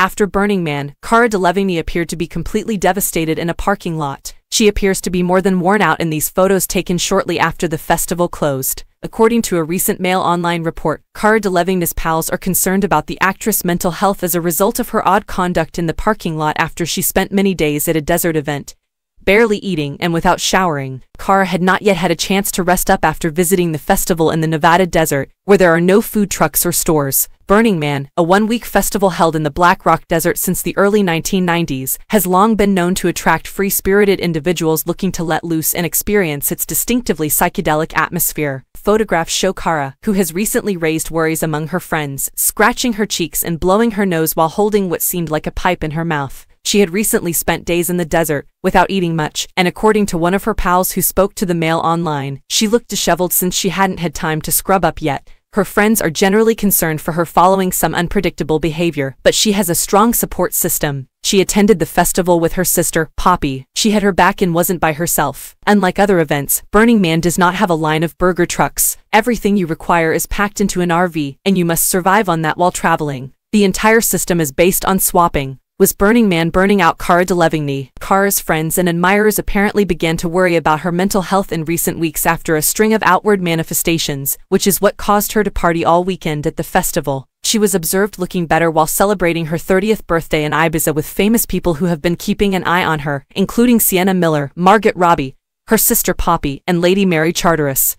After Burning Man, Cara Delevingne appeared to be completely devastated in a parking lot. She appears to be more than worn out in these photos taken shortly after the festival closed. According to a recent Mail Online report, Cara Delevingne's pals are concerned about the actress' mental health as a result of her odd conduct in the parking lot after she spent many days at a desert event barely eating and without showering, Cara had not yet had a chance to rest up after visiting the festival in the Nevada desert, where there are no food trucks or stores. Burning Man, a one-week festival held in the Black Rock Desert since the early 1990s, has long been known to attract free-spirited individuals looking to let loose and experience its distinctively psychedelic atmosphere. Photographs show Cara, who has recently raised worries among her friends, scratching her cheeks and blowing her nose while holding what seemed like a pipe in her mouth. She had recently spent days in the desert, without eating much, and according to one of her pals who spoke to the Mail online, she looked disheveled since she hadn't had time to scrub up yet. Her friends are generally concerned for her following some unpredictable behavior, but she has a strong support system. She attended the festival with her sister, Poppy. She had her back and wasn't by herself. Unlike other events, Burning Man does not have a line of burger trucks. Everything you require is packed into an RV, and you must survive on that while traveling. The entire system is based on swapping, was Burning Man burning out Cara Delevingne. Cara's friends and admirers apparently began to worry about her mental health in recent weeks after a string of outward manifestations, which is what caused her to party all weekend at the festival. She was observed looking better while celebrating her 30th birthday in Ibiza with famous people who have been keeping an eye on her, including Sienna Miller, Margot Robbie, her sister Poppy, and Lady Mary Charteris.